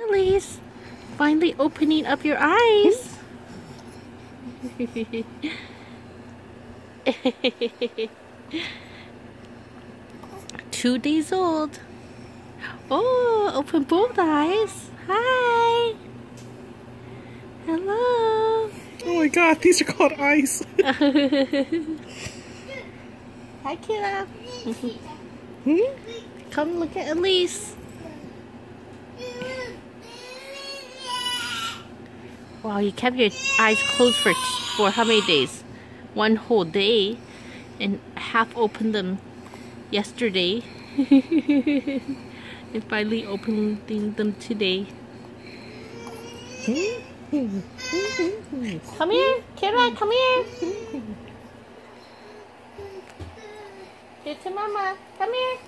Elise, finally opening up your eyes. Two days old. Oh, open both eyes. Hi. Hello. Oh my god, these are called eyes. Hi, Kira. hmm? Come look at Elise. Wow, you kept your eyes closed for for how many days? One whole day, and half opened them yesterday, and finally opening them today. come here, Kira, come here. Here to Mama, come here.